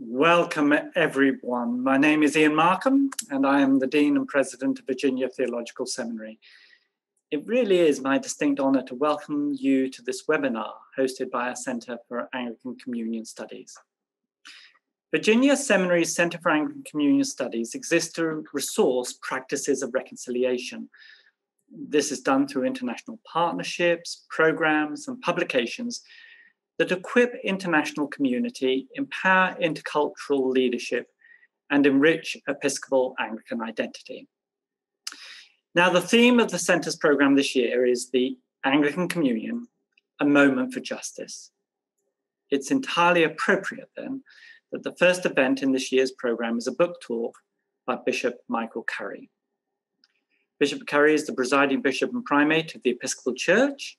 Welcome, everyone. My name is Ian Markham, and I am the Dean and President of Virginia Theological Seminary. It really is my distinct honor to welcome you to this webinar hosted by our Center for Anglican Communion Studies. Virginia Seminary's Center for Anglican Communion Studies exists to resource practices of reconciliation. This is done through international partnerships, programs, and publications that equip international community, empower intercultural leadership, and enrich Episcopal Anglican identity. Now, the theme of the Centre's program this year is the Anglican Communion, a moment for justice. It's entirely appropriate then that the first event in this year's program is a book talk by Bishop Michael Curry. Bishop Curry is the presiding bishop and primate of the Episcopal Church.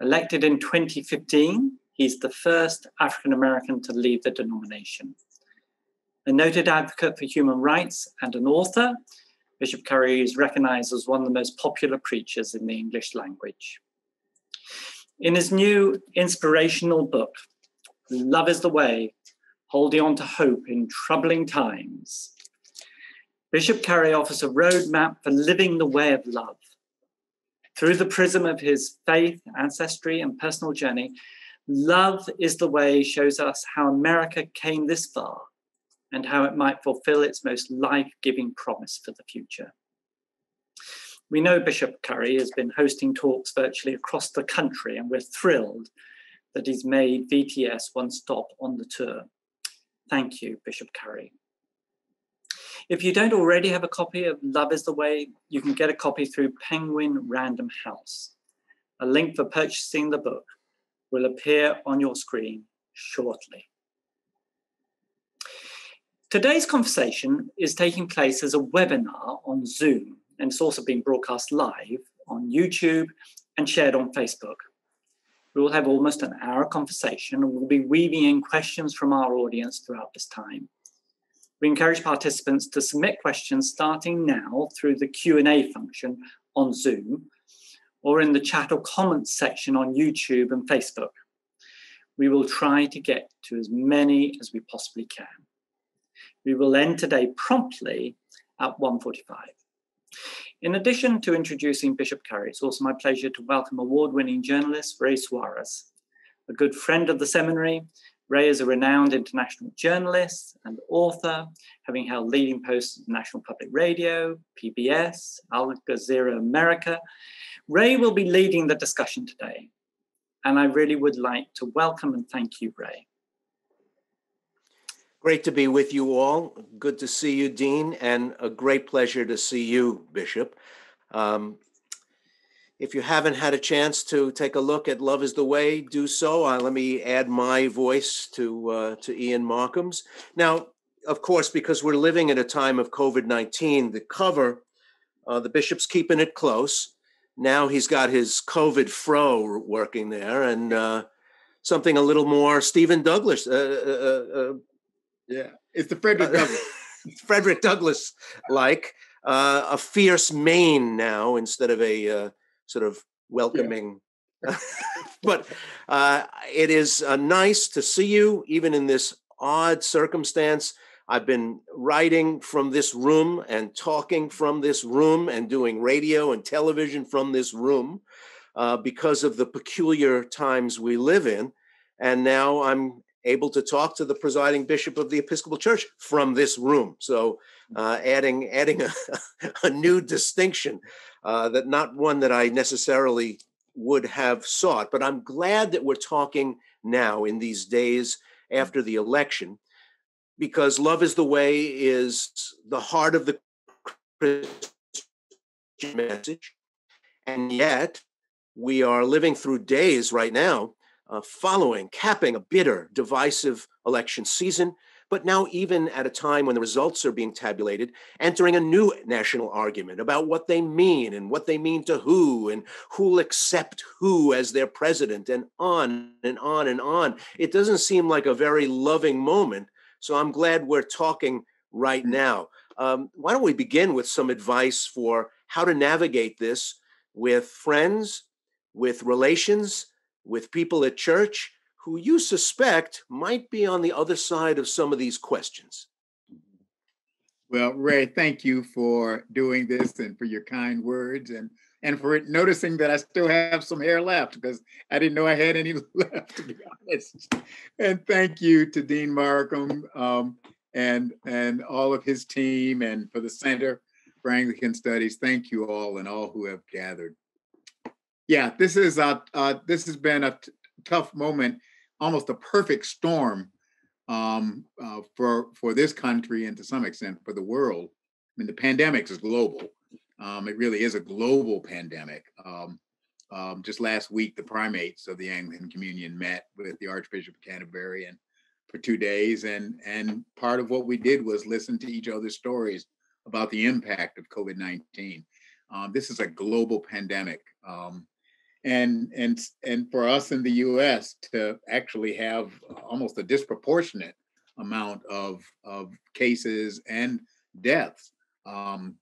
Elected in 2015, He's the first African American to leave the denomination. A noted advocate for human rights and an author, Bishop Curry is recognized as one of the most popular preachers in the English language. In his new inspirational book, Love is the Way Holding On to Hope in Troubling Times, Bishop Curry offers a roadmap for living the way of love. Through the prism of his faith, ancestry, and personal journey, Love is the way shows us how America came this far and how it might fulfill its most life giving promise for the future. We know Bishop Curry has been hosting talks virtually across the country, and we're thrilled that he's made VTS one stop on the tour. Thank you, Bishop Curry. If you don't already have a copy of Love is the Way, you can get a copy through Penguin Random House. A link for purchasing the book will appear on your screen shortly. Today's conversation is taking place as a webinar on Zoom, and it's also being broadcast live on YouTube and shared on Facebook. We will have almost an hour conversation and we'll be weaving in questions from our audience throughout this time. We encourage participants to submit questions starting now through the Q&A function on Zoom or in the chat or comments section on YouTube and Facebook. We will try to get to as many as we possibly can. We will end today promptly at 1.45. In addition to introducing Bishop Curry, it's also my pleasure to welcome award-winning journalist Ray Suarez, a good friend of the seminary. Ray is a renowned international journalist and author, having held leading posts at National Public Radio, PBS, Al Jazeera America, Ray will be leading the discussion today, and I really would like to welcome and thank you, Ray. Great to be with you all. Good to see you, Dean, and a great pleasure to see you, Bishop. Um, if you haven't had a chance to take a look at Love is the Way, do so. Uh, let me add my voice to, uh, to Ian Markham's. Now, of course, because we're living in a time of COVID 19, the cover, uh, the bishop's keeping it close now he's got his COVID fro working there, and uh, something a little more Stephen Douglas. Uh, uh, uh yeah, it's the Frederick Douglass. Frederick Douglass like uh, a fierce mane now instead of a uh, sort of welcoming. Yeah. but it is nice to see you, even in this odd circumstance. I've been writing from this room and talking from this room and doing radio and television from this room uh, because of the peculiar times we live in. And now I'm able to talk to the presiding bishop of the Episcopal Church from this room. So, uh, adding adding a, a new distinction uh, that not one that I necessarily would have sought, but I'm glad that we're talking now in these days after the election because love is the way is the heart of the Christian message. And yet, we are living through days right now uh, following, capping a bitter, divisive election season, but now, even at a time when the results are being tabulated, entering a new national argument about what they mean and what they mean to who and who'll accept who as their president, and on and on and on. It doesn't seem like a very loving moment so I'm glad we're talking right mm. now. Um, why don't we begin with some advice for how to navigate this with friends, with relations, with people at church who you suspect might be on the other side of some of these questions. Well, Ray, thank you for doing this and for your kind words and and for noticing that I still have some hair left because I didn't know I had any left, to be honest. And thank you to Dean Markham um, and and all of his team and for the Center for Anglican Studies. Thank you all and all who have gathered. Yeah, this is a uh, this has been a tough moment, almost a perfect storm um, uh, for for this country and to some extent for the world. I mean, the pandemic is global. Um, it really is a global pandemic. Um, um, just last week, the primates of the Anglican Communion met with the Archbishop of Canterbury and for two days, and and part of what we did was listen to each other's stories about the impact of COVID nineteen. Um, this is a global pandemic, um, and and and for us in the U.S. to actually have almost a disproportionate amount of of cases and deaths um,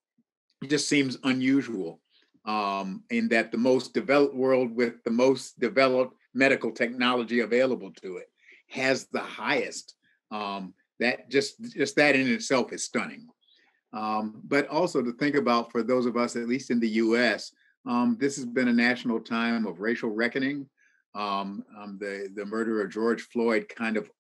just seems unusual um, in that the most developed world with the most developed medical technology available to it has the highest. Um, that just just that in itself is stunning. Um, but also to think about for those of us, at least in the U.S., um, this has been a national time of racial reckoning. Um, um, the the murder of George Floyd kind of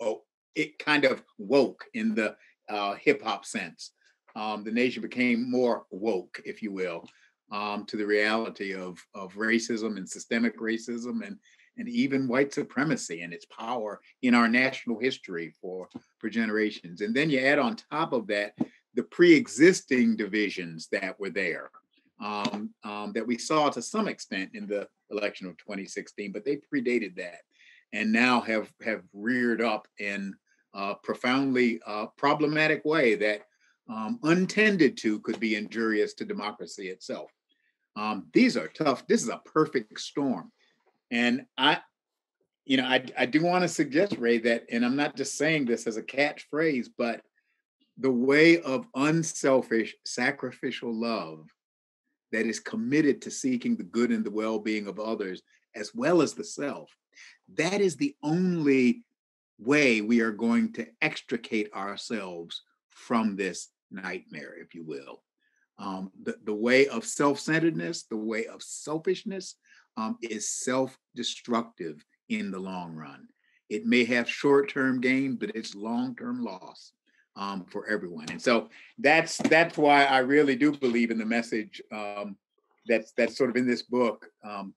oh, it kind of woke in the uh, hip hop sense um, the nation became more woke, if you will, um, to the reality of, of racism and systemic racism and, and even white supremacy and its power in our national history for, for generations. And then you add on top of that the pre-existing divisions that were there um, um, that we saw to some extent in the election of 2016, but they predated that and now have have reared up in a profoundly uh, problematic way that um, untended to could be injurious to democracy itself. Um, these are tough. This is a perfect storm. And I, you know, I, I do want to suggest, Ray, that, and I'm not just saying this as a catchphrase, but the way of unselfish, sacrificial love that is committed to seeking the good and the well being of others as well as the self, that is the only way we are going to extricate ourselves from this nightmare, if you will. Um, the, the way of self centeredness, the way of selfishness um, is self destructive in the long run. It may have short term gain, but it's long term loss um, for everyone. And so that's that's why I really do believe in the message um, that's that's sort of in this book, um,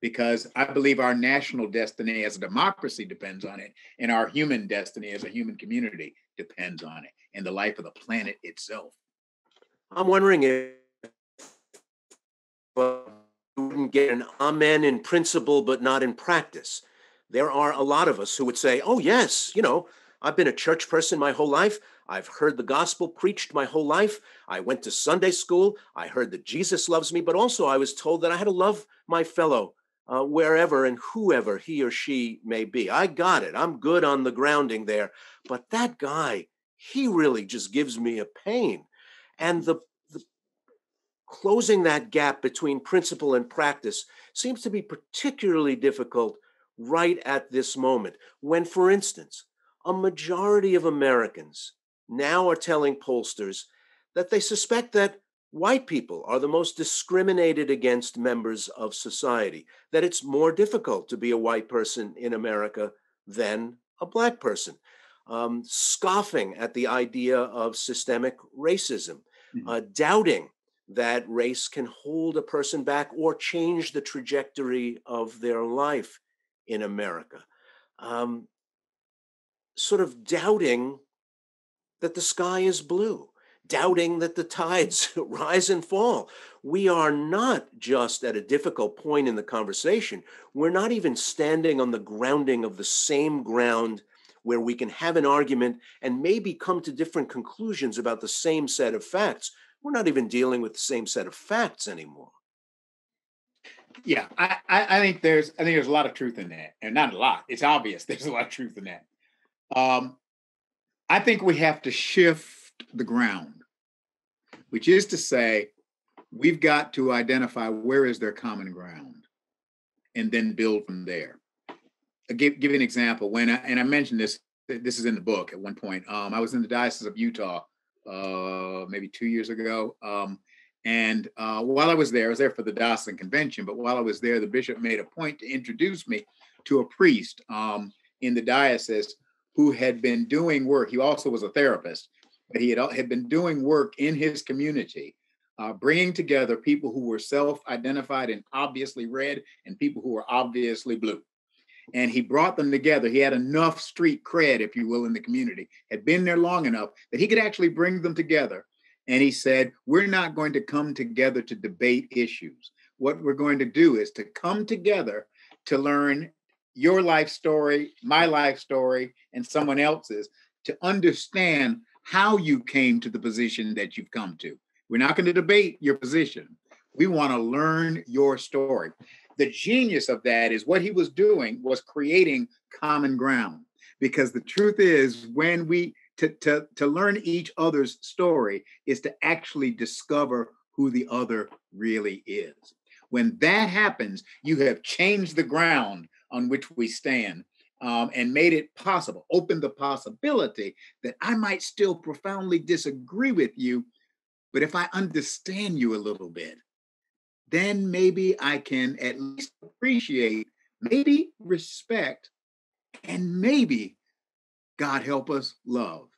because I believe our national destiny as a democracy depends on it, and our human destiny as a human community depends on it and the life of the planet itself. I'm wondering if wouldn't get an amen in principle, but not in practice. There are a lot of us who would say, oh, yes, you know, I've been a church person my whole life. I've heard the gospel preached my whole life. I went to Sunday school. I heard that Jesus loves me, but also I was told that I had to love my fellow uh, wherever and whoever he or she may be. I got it. I'm good on the grounding there. But that guy, he really just gives me a pain. And the, the closing that gap between principle and practice seems to be particularly difficult right at this moment, when, for instance, a majority of Americans now are telling pollsters that they suspect that white people are the most discriminated against members of society, that it's more difficult to be a white person in America than a black person um, scoffing at the idea of systemic racism, mm-hmm. uh, doubting that race can hold a person back or change the trajectory of their life in America. Um, sort of doubting that the sky is blue, doubting that the tides rise and fall. We are not just at a difficult point in the conversation. We're not even standing on the grounding of the same ground where we can have an argument and maybe come to different conclusions about the same set of facts. We're not even dealing with the same set of facts anymore. Yeah, I, I, think there's I think there's a lot of truth in that, and not a lot. It's obvious there's a lot of truth in that. Um, I think we have to shift the ground, which is to say, we've got to identify where is their common ground, and then build from there. give give an example. When I, and I mentioned this, this is in the book at one point. Um, I was in the Diocese of Utah, uh, maybe two years ago. Um, and uh, while I was there, I was there for the diocesan convention. But while I was there, the bishop made a point to introduce me to a priest um, in the diocese who had been doing work. He also was a therapist, but he had, had been doing work in his community, uh, bringing together people who were self-identified and obviously red, and people who were obviously blue and he brought them together. He had enough street cred, if you will, in the community, had been there long enough that he could actually bring them together. And he said, We're not going to come together to debate issues. What we're going to do is to come together to learn your life story, my life story, and someone else's to understand how you came to the position that you've come to. We're not going to debate your position. We want to learn your story the genius of that is what he was doing was creating common ground. Because the truth is, when we to, to, to learn each other's story is to actually discover who the other really is. When that happens, you have changed the ground on which we stand um, and made it possible, opened the possibility that I might still profoundly disagree with you, but if I understand you a little bit, then maybe I can at least appreciate, maybe respect, and maybe, God help us, love.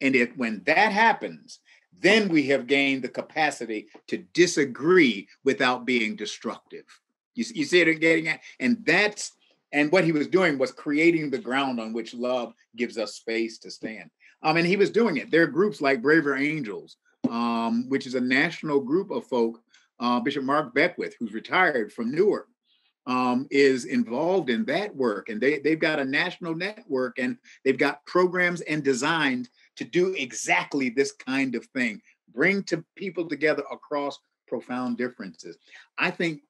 And if when that happens, then we have gained the capacity to disagree without being destructive. You, you see it getting at? And that's and what he was doing was creating the ground on which love gives us space to stand. Um, and he was doing it. There are groups like Braver Angels, um, which is a national group of folk uh, Bishop Mark Beckwith, who's retired from Newark, um, is involved in that work. And they, they've got a national network and they've got programs and designed to do exactly this kind of thing bring to people together across profound differences. I think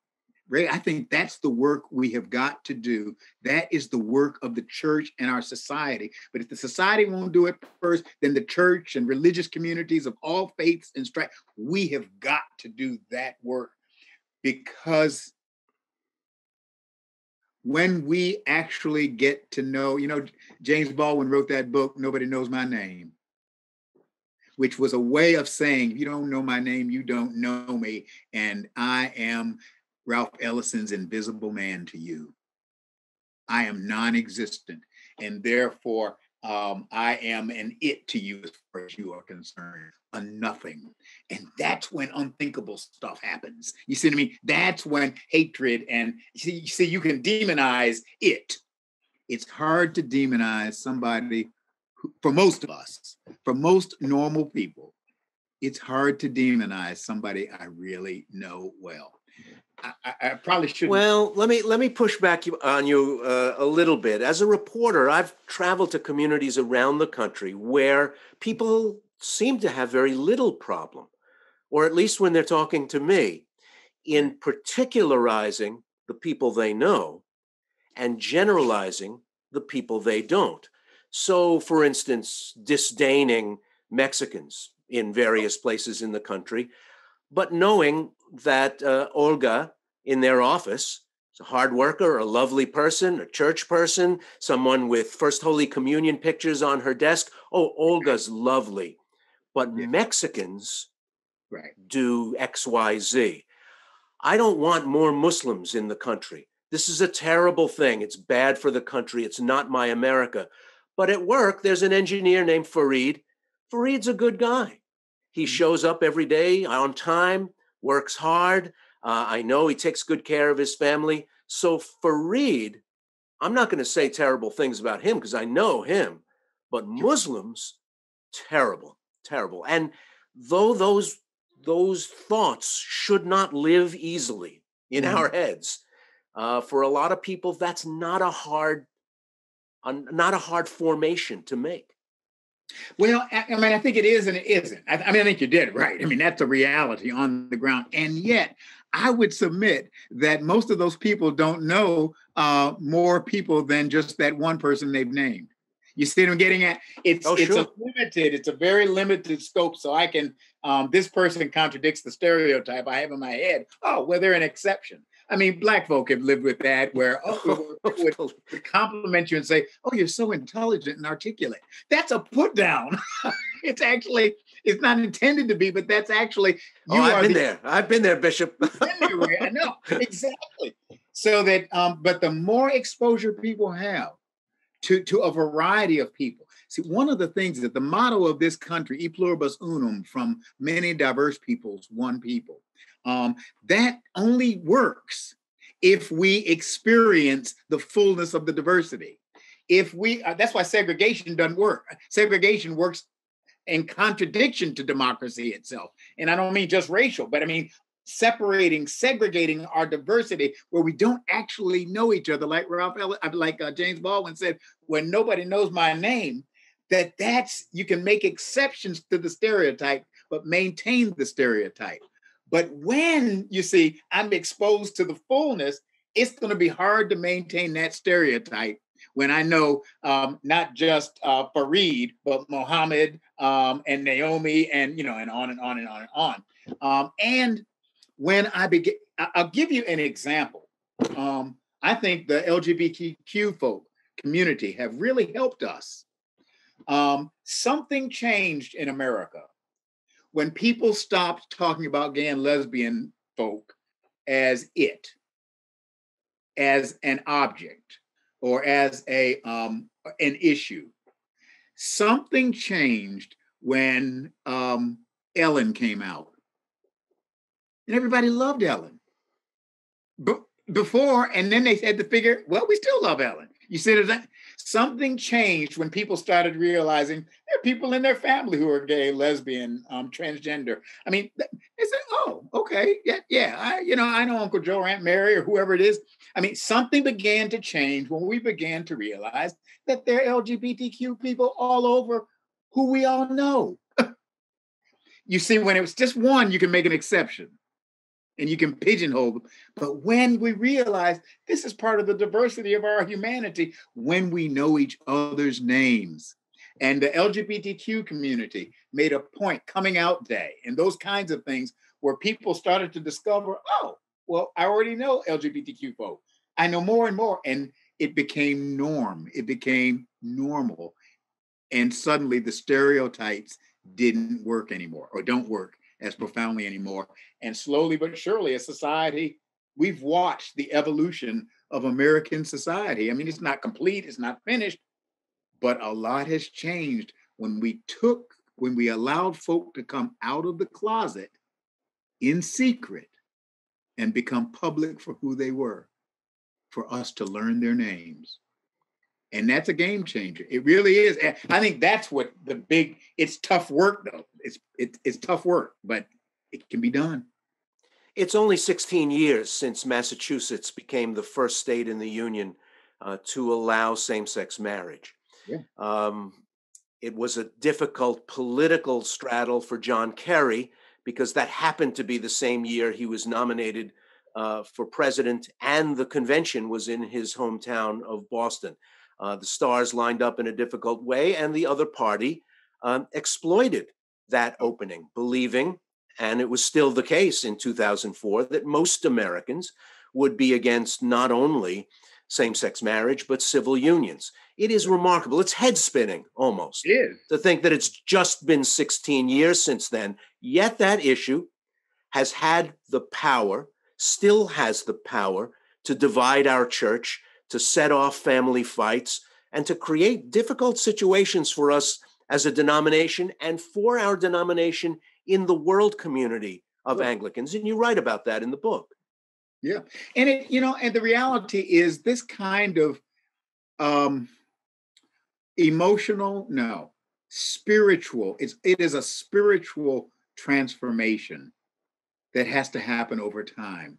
Ray, I think that's the work we have got to do. That is the work of the church and our society. But if the society won't do it first, then the church and religious communities of all faiths and stripes, we have got to do that work because when we actually get to know, you know, James Baldwin wrote that book, Nobody Knows My Name, which was a way of saying, if you don't know my name, you don't know me. And I am Ralph Ellison's invisible man to you. I am non existent, and therefore um, I am an it to you as far as you are concerned, a nothing. And that's when unthinkable stuff happens. You see what I mean? That's when hatred and see, you, see, you can demonize it. It's hard to demonize somebody who, for most of us, for most normal people, it's hard to demonize somebody I really know well. I, I probably should. Well, let me let me push back you on you uh, a little bit. As a reporter, I've traveled to communities around the country where people seem to have very little problem, or at least when they're talking to me, in particularizing the people they know and generalizing the people they don't. So, for instance, disdaining Mexicans in various places in the country, but knowing that uh, Olga in their office is a hard worker, a lovely person, a church person, someone with First Holy Communion pictures on her desk. Oh, Olga's lovely. But yeah. Mexicans right. do XYZ. I don't want more Muslims in the country. This is a terrible thing. It's bad for the country. It's not my America. But at work, there's an engineer named Farid. Farid's a good guy. He mm-hmm. shows up every day on time, works hard. Uh, I know he takes good care of his family. So Farid, I'm not going to say terrible things about him because I know him, but Muslims, terrible, terrible. And though those those thoughts should not live easily in mm. our heads, uh, for a lot of people, that's not a hard, uh, not a hard formation to make. Well, I, mean, I think it is and it isn't. I, I mean, I think you did right. I mean, that's a reality on the ground. And yet, I would submit that most of those people don't know uh, more people than just that one person they've named. You see what I'm getting at? It's oh, it's sure. a limited, it's a very limited scope. So I can um, this person contradicts the stereotype I have in my head. Oh, well, they're an exception. I mean, black folk have lived with that where oh, would, would compliment you and say, "Oh, you're so intelligent and articulate." That's a put down. it's actually it's not intended to be, but that's actually you. Oh, I've been the, there. I've been there, Bishop. I know exactly. So that, um, but the more exposure people have to to a variety of people. See, one of the things that the motto of this country, "E pluribus unum," from many diverse peoples, one people um, that only works if we experience the fullness of the diversity. If we, uh, that's why segregation doesn't work. Segregation works in contradiction to democracy itself. And I don't mean just racial, but I mean separating, segregating our diversity where we don't actually know each other. Like Ralph, uh, like uh, James Baldwin said, when nobody knows my name, that that's you can make exceptions to the stereotype, but maintain the stereotype. But when you see I'm exposed to the fullness, it's going to be hard to maintain that stereotype when I know um, not just uh, Fareed, but Mohammed um, and Naomi, and you know, and on and on and on and on. Um, and when I begin, I'll give you an example. Um, I think the LGBTQ folk community have really helped us. Um, something changed in America when people stopped talking about gay and lesbian folk as it, as an object, or as a um, an issue, something changed when um, Ellen came out, and everybody loved Ellen. But before, and then they had to figure, well, we still love Ellen. You see that something changed when people started realizing people in their family who are gay, lesbian, um, transgender. I mean, they said, "Oh, okay, yeah, yeah, I, you know, I know Uncle Joe or Aunt Mary or whoever it is." I mean, something began to change when we began to realize that there are LGBTQ people all over who we all know. you see, when it was just one, you can make an exception and you can pigeonhole them. But when we realize this is part of the diversity of our humanity, when we know each other's names, and the LGBTQ community made a point coming out day and those kinds of things where people started to discover, oh, well, I already know LGBTQ folk. I know more and more. And it became norm, it became normal. And suddenly the stereotypes didn't work anymore or don't work as profoundly anymore. And slowly but surely, as society, we've watched the evolution of American society. I mean, it's not complete, it's not finished, but a lot has changed when we took, when we allowed folk to come out of the closet in secret and become public for who they were, for us to learn their names. And that's a game changer. It really is. I think that's what the big, it's tough work though. It's, it, it's tough work, but it can be done. It's only 16 years since Massachusetts became the first state in the Union uh, to allow same sex marriage. Yeah. Um, it was a difficult political straddle for John Kerry because that happened to be the same year he was nominated uh, for president, and the convention was in his hometown of Boston. Uh, the stars lined up in a difficult way, and the other party um, exploited that opening, believing, and it was still the case in 2004, that most Americans would be against not only same sex marriage, but civil unions. It is remarkable. It's head spinning almost to think that it's just been 16 years since then. Yet that issue has had the power, still has the power to divide our church, to set off family fights, and to create difficult situations for us as a denomination and for our denomination in the world community of Anglicans. And you write about that in the book. Yeah. And it, you know, and the reality is this kind of um emotional, no, spiritual. It's it is a spiritual transformation that has to happen over time.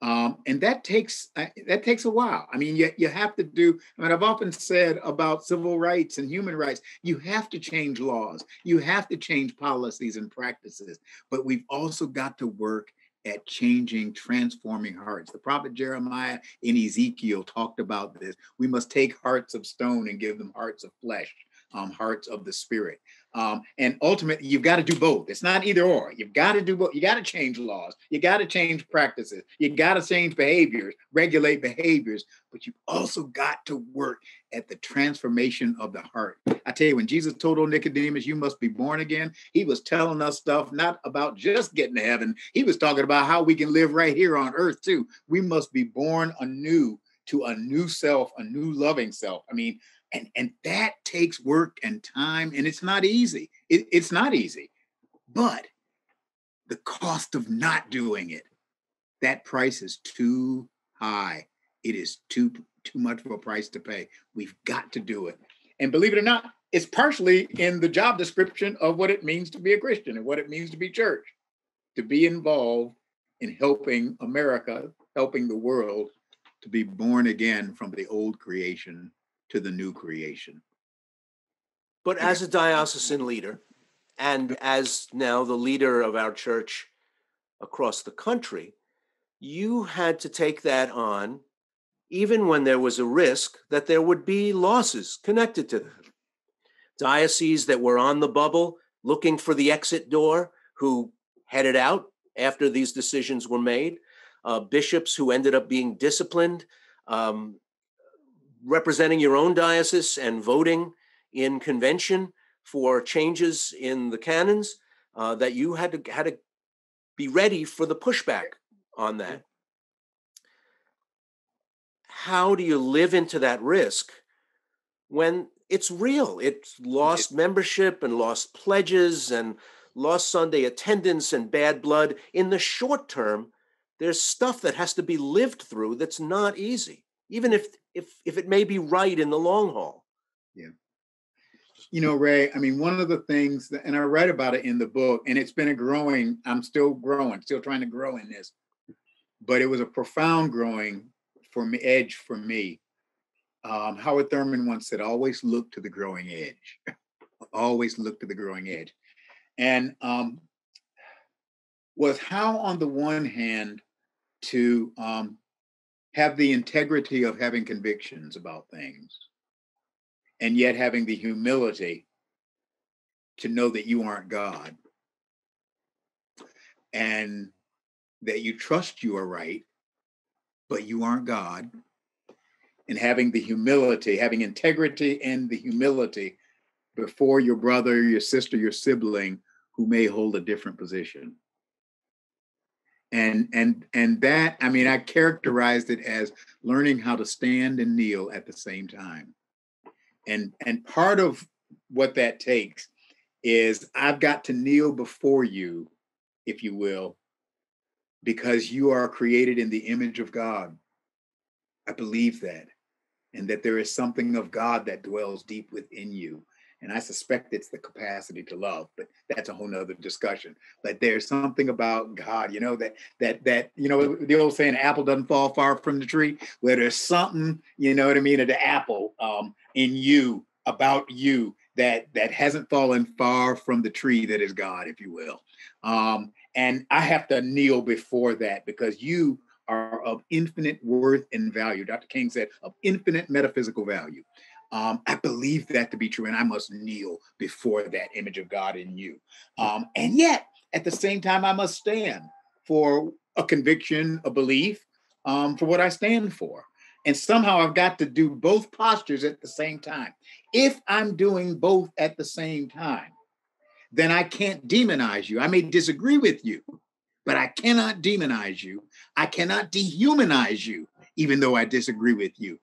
Um, and that takes uh, that takes a while. I mean, you, you have to do. I mean, I've often said about civil rights and human rights, you have to change laws, you have to change policies and practices, but we've also got to work at changing, transforming hearts. The prophet Jeremiah in Ezekiel talked about this. We must take hearts of stone and give them hearts of flesh. um, hearts of the spirit. Um, and ultimately, you've got to do both. It's not either or. You've got to do both. You got to change laws. You got to change practices. You got to change behaviors, regulate behaviors. But you've also got to work at the transformation of the heart. I tell you, when Jesus told old Nicodemus, "You must be born again," he was telling us stuff not about just getting to heaven. He was talking about how we can live right here on earth too. We must be born anew to a new self, a new loving self. I mean, and and that takes work and time and it's not easy. It, it's not easy but the cost of not doing it that price is too high. It is too too much of a price to pay. We've got to do it. And believe it or not it's partially in the job description of what it means to be a christian and what it means to be church to be involved in helping america helping the world to be born again from the old creation to the new creation. But as a diocesan leader, and as now the leader of our church across the country, you had to take that on, even when there was a risk that there would be losses connected to them. Dioceses that were on the bubble looking for the exit door, who headed out after these decisions were made, uh, bishops who ended up being disciplined, um, representing your own diocese and voting in convention for changes in the canons, uh, that you had to had to be ready for the pushback on that. How do you live into that risk when it's real? It's lost membership and lost pledges and lost Sunday attendance and bad blood. In the short term, there's stuff that has to be lived through that's not easy, even if if if it may be right in the long haul. Yeah. You know, Ray, I mean, one of the things that, and I write about it in the book, and it's been a growing, I'm still growing, still trying to grow in this, but it was a profound growing for me, edge for me. Um, Howard Thurman once said, always look to the growing edge. always look to the growing edge. And um, was how, on the one hand, to um, have the integrity of having convictions about things and yet having the humility to know that you aren't God and that you trust you are right, but you aren't God. And having the humility, having integrity and the humility before your brother, your sister, your sibling who may hold a different position and and and that i mean i characterized it as learning how to stand and kneel at the same time. And and part of what that takes is i've got to kneel before you if you will because you are created in the image of god. I believe that and that there is something of god that dwells deep within you and I suspect it's the capacity to love, but that's a whole nother discussion. But there's something about God, you know, that that that, you know, the old saying apple doesn't fall far from the tree, where there's something, you know what I mean, of the apple um, in you, about you, that that hasn't fallen far from the tree that is God, if you will. Um, and I have to kneel before that because you are of infinite worth and value. Dr. King said, of infinite metaphysical value. Um, I believe that to be true, and I must kneel before that image of God in you. Um, and yet, at the same time, I must stand for a conviction, a belief, um, for what I stand for. And somehow I've got to do both postures at the same time. If I'm doing both at the same time, then I can't demonize you. I may disagree with you, but I cannot demonize you. I cannot dehumanize you, even though I disagree with you.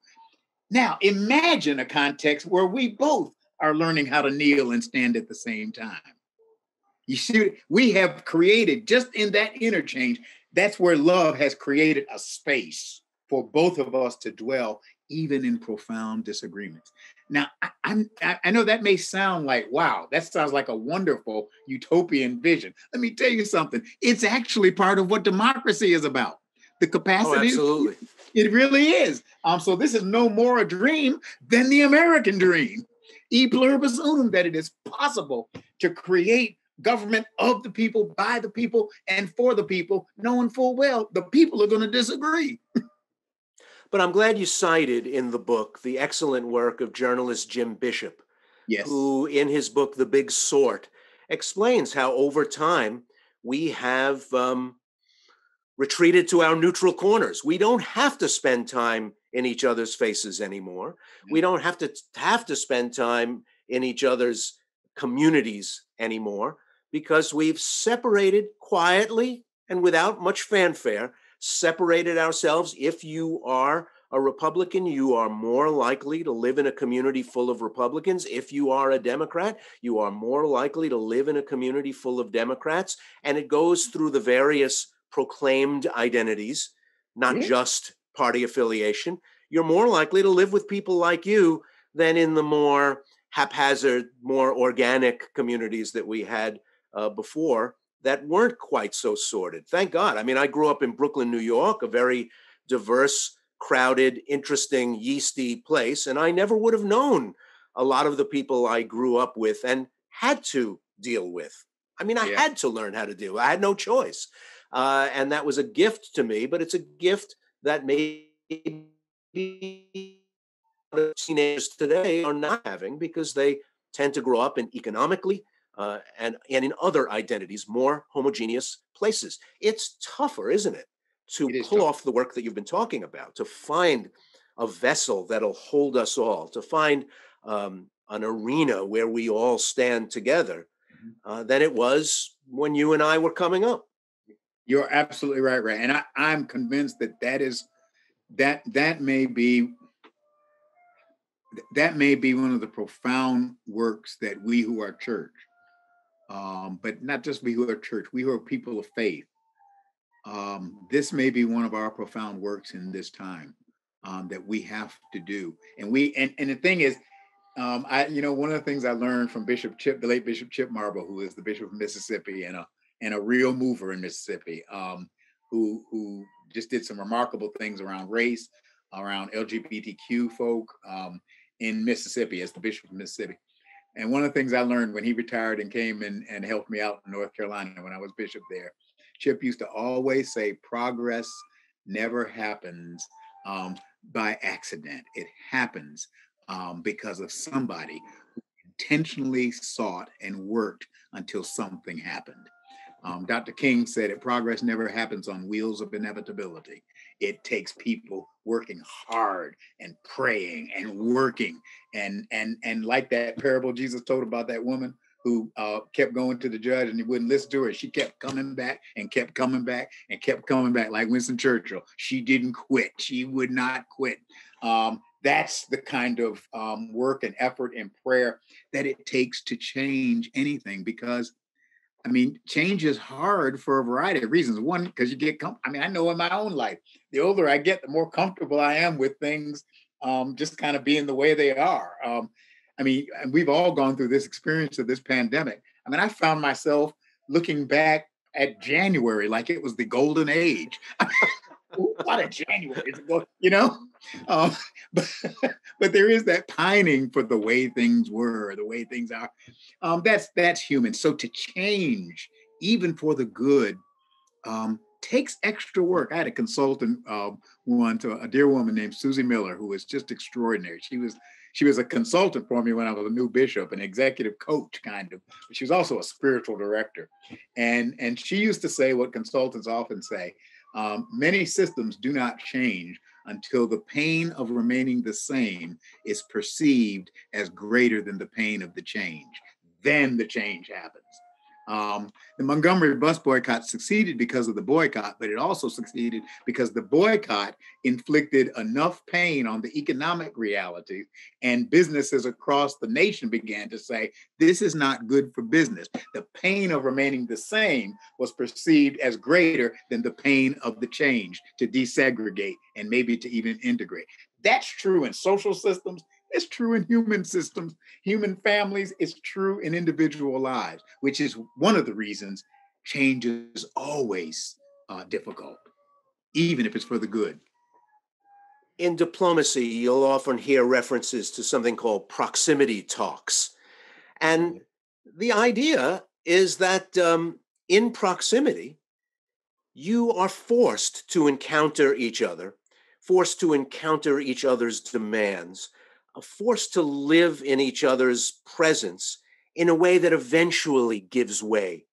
Now, imagine a context where we both are learning how to kneel and stand at the same time. You see, we have created just in that interchange, that's where love has created a space for both of us to dwell, even in profound disagreements. Now, I, I'm, I know that may sound like, wow, that sounds like a wonderful utopian vision. Let me tell you something. It's actually part of what democracy is about. The oh, capacity. Oh, absolutely. It really is. Um, so this is no more a dream than the American dream. E pluribus unum, that it is possible to create government of the people, by the people, and for the people, knowing full well the people are going to disagree. but I'm glad you cited in the book the excellent work of journalist Jim Bishop, yes. who, in his book, The Big Sort, explains how over time we have um, retreated to our neutral corners. We don't have to spend time in each other's faces anymore. We don't have to have to spend time in each other's communities anymore because we've separated quietly and without much fanfare, separated ourselves. If you are a Republican, you are more likely to live in a community full of Republicans. If you are a Democrat, you are more likely to live in a community full of Democrats. And it goes through the various proclaimed identities, not yeah. just party affiliation. You're more likely to live with people like you than in the more haphazard, more organic communities that we had uh, before that weren't quite so sorted. Thank God. I mean, I grew up in Brooklyn, New York, a very diverse, crowded, interesting, yeasty place, and I never would have known a lot of the people I grew up with and had to deal with. I mean, I yeah. had to learn how to deal. I had no choice, uh, and that was a gift to me. But it's a gift that maybe teenagers today are not having because they tend to grow up in economically uh, and, and in other identities, more homogeneous places. It's tougher, isn't it, to it pull tough. off the work that you've been talking about, to find a vessel that'll hold us all, to find um, an arena where we all stand together mm-hmm. uh, than it was when you and I were coming up. You're absolutely right, Ray, and I, I'm convinced that that is that that may be that may be one of the profound works that we who are church um, but not just we who are church, we who are people of faith. Um, this may be one of our profound works in this time um, that we have to do. And we and, and the thing is, um, I you know one of the things I learned from Bishop Chip, the late Bishop Chip Marble, who is the Bishop of Mississippi and a and a real mover in Mississippi, um, who who just did some remarkable things around race, around LGBTQ folk um, in Mississippi as the Bishop of Mississippi. And one of the things I learned when he retired and came and, and helped me out in North Carolina when I was bishop there, Chip used to always say, progress never happens um, by accident. It happens um, because of somebody who intentionally sought and worked until something happened. Um, Dr. King said that progress never happens on wheels of inevitability. It takes people working hard and praying and working and and and like that parable Jesus told about that woman who uh, kept going to the judge and he wouldn't listen to her. She kept coming back and kept coming back and kept coming back, like Winston Churchill. She didn't quit. She would not quit. Um, that's the kind of um, work and effort and prayer that it takes to change anything because I mean, change is hard for a variety of reasons. One, because you get, com- I mean, I know in my own life, the older I get, the more comfortable I am with things um, just kind of being the way they are. Um, I mean, and we've all gone through this experience of this pandemic. I mean, I found myself looking back at January like it was the golden age. what a January you know? Um, but, but there is that pining for the way things were, the way things are. Um, that's that's human. So to change, even for the good, um, takes extra work. I had a consultant uh, one to a dear woman named Susie Miller, who was just extraordinary. She was she was a consultant for me when I was a new bishop, an executive coach kind of. She was also a spiritual director, and and she used to say what consultants often say: um, many systems do not change until the pain of remaining the same is perceived as greater than the pain of the change. Then the change happens. Um, the Montgomery bus boycott succeeded because of the boycott, but it also succeeded because the boycott inflicted enough pain on the economic reality, and businesses across the nation began to say, This is not good for business. The pain of remaining the same was perceived as greater than the pain of the change to desegregate and maybe to even integrate. That's true in social systems. It's true in human systems, human families. It's true in individual lives, which is one of the reasons change is always uh, difficult, even if it's for the good. In diplomacy, you'll often hear references to something called proximity talks. And the idea is that um, in proximity, you are forced to encounter each other, forced to encounter each other's demands, forced to live in each other's presence in a way that eventually gives way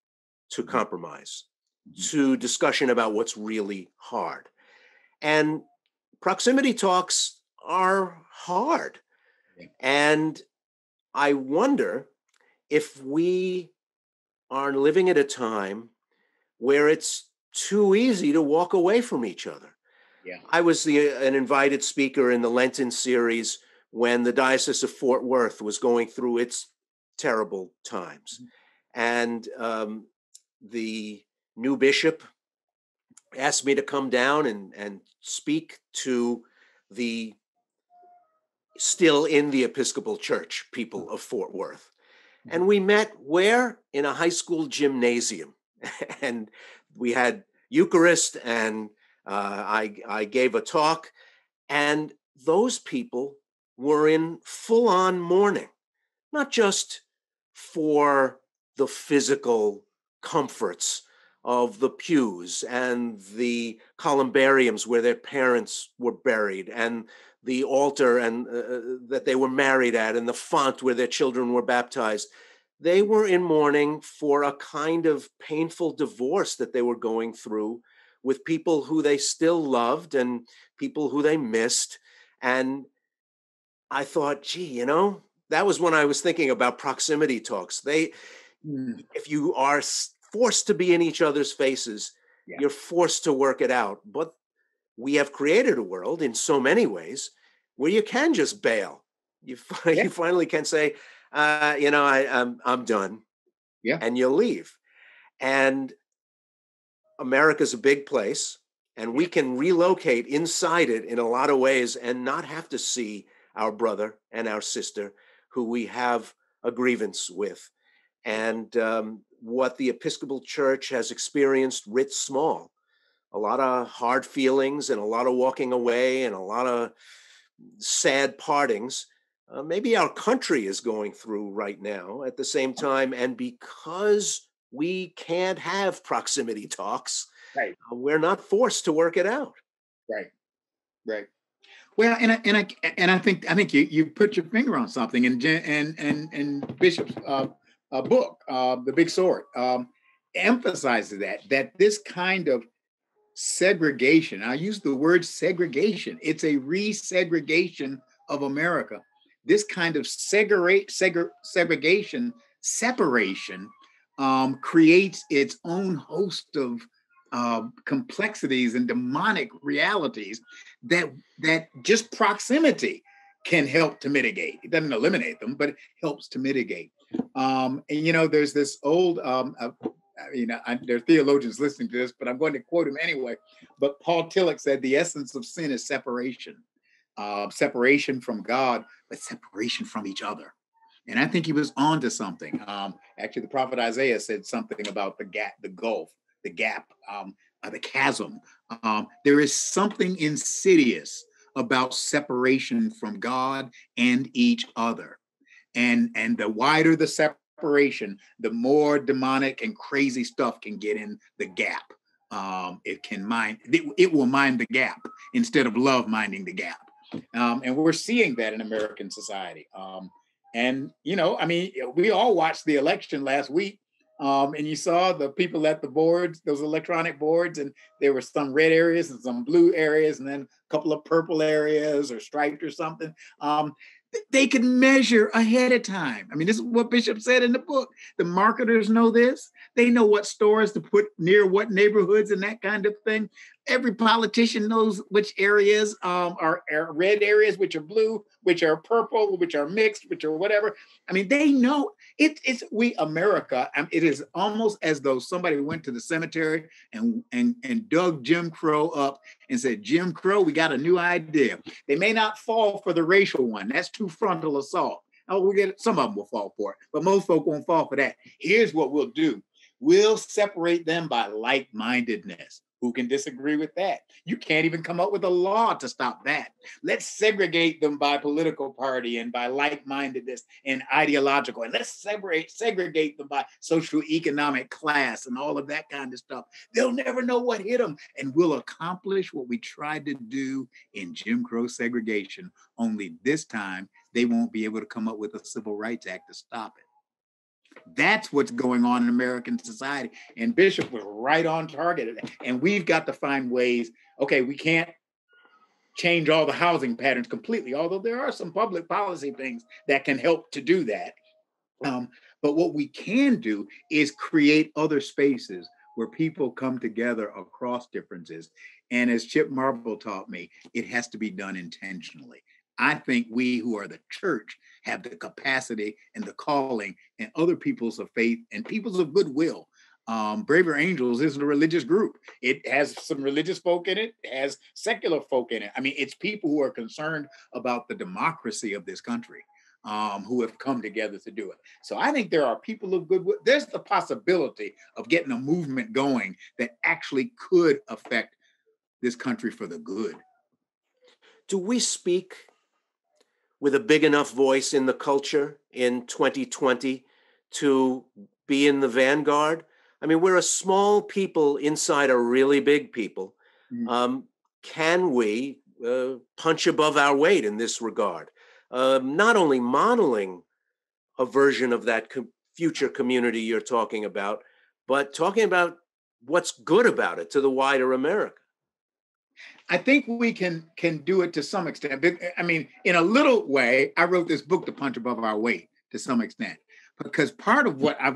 to mm-hmm. compromise, mm-hmm. to discussion about what's really hard. And proximity talks are hard. And I wonder if we are living at a time where it's too easy to walk away from each other. Yeah. I was the, an invited speaker in the Lenten series when the Diocese of Fort Worth was going through its terrible times. Mm-hmm. And um, the new bishop asked me to come down and, and speak to the still in the Episcopal Church people of Fort Worth. And mm-hmm. we met where? In a high school gymnasium. and we had Eucharist and uh, I, I gave a talk. And those people were in full on mourning, not just for the physical comforts of the pews and the columbariums where their parents were buried and the altar and uh, uh, that they were married at and the font where their children were baptized. They were in mourning for a kind of painful divorce that they were going through with people who they still loved and people who they missed and i thought gee you know that was when i was thinking about proximity talks they mm. if you are forced to be in each other's faces. Yeah. You're forced to work it out. But we have created a world in so many ways where you can just bail. You, yeah. you finally can say, uh, you know, I, I'm I'm done. Yeah. And you leave. And America's a big place, and we can relocate inside it in a lot of ways and not have to see our brother and our sister who we have a grievance with. And um, what the Episcopal Church has experienced writ small. A lot of hard feelings and a lot of walking away and a lot of sad partings. Uh, maybe our country is going through right now at the same time. And because we can't have proximity talks, right. Uh, we're not forced to work it out. Right, right. Well, and I, and I and I think I think you you put your finger on something, and and and and Bishop's uh, uh, book, uh, The Big Sort, um, emphasizes that, that this kind of segregation, I use the word segregation, it's a resegregation of America. This kind of segregate, segre, segregation, separation um, creates its own host of uh, complexities and demonic realities that that just proximity can help to mitigate. It doesn't eliminate them, but it helps to mitigate. Um, and you know, there's this old, um, uh, you know, I, there are theologians listening to this, but I'm going to quote him anyway. But Paul Tillich said, "The essence of sin is separation, uh, separation from God, but separation from each other." And I think he was onto something. Um, actually, the prophet Isaiah said something about the gap, the gulf, the gap, um, uh, the chasm. Um, there is something insidious about separation from God and each other. And and the wider the separation the more demonic and crazy stuff can get in the gap. Um, it can mind it, it, will mind the gap instead of love minding the gap. Um, and we're seeing that in american society. Um, and you know i mean we all watched the election last week um, and you saw the people at the boards, those electronic boards, and there were some red areas and some blue areas, and then a couple of purple areas or striped or something. Um, they could measure ahead of time. I mean, this is what Bishop said in the book. The marketers know this. They know what stores to put near what neighborhoods and that kind of thing. Every politician knows which areas um, are, are red areas, which are blue, which are purple, which are mixed, which are whatever. I mean, they know it, it's we America. Um, it is almost as though somebody went to the cemetery and and and dug Jim Crow up and said, Jim Crow, we got a new idea. They may not fall for the racial one. That's too frontal assault. Oh, we get some of them will fall for it, but most folk won't fall for that. Here's what we'll do: we'll separate them by like-mindedness. Who can disagree with that? You can't even come up with a law to stop that. Let's segregate them by political party and by like-mindedness and ideological, and let's separate, segregate them by social economic class and all of that kind of stuff. They'll never know what hit them, and we'll accomplish what we tried to do in Jim Crow segregation. Only this time, they won't be able to come up with a civil rights act to stop it. That's what's going on in American society. And Bishop was right on target. And we've got to find ways. Okay, we can't change all the housing patterns completely, although there are some public policy things that can help to do that. Um, but what we can do is create other spaces where people come together across differences. And as Chip Marble taught me, it has to be done intentionally. I think we who are the church have the capacity and the calling, and other peoples of faith and peoples of goodwill. Um, Braver Angels isn't a religious group. It has some religious folk in it, it has secular folk in it. I mean, it's people who are concerned about the democracy of this country um, who have come together to do it. So I think there are people of goodwill. There's the possibility of getting a movement going that actually could affect this country for the good. Do we speak with a big enough voice in the culture in 2020 to be in the vanguard? I mean, we're a small people inside a really big people. Mm-hmm. Um, can we uh, punch above our weight in this regard? Um, not only modeling a version of that co- future community you're talking about, but talking about what's good about it to the wider America. I think we can can do it to some extent. I mean, in a little way, I wrote this book to punch above our weight to some extent because part of what i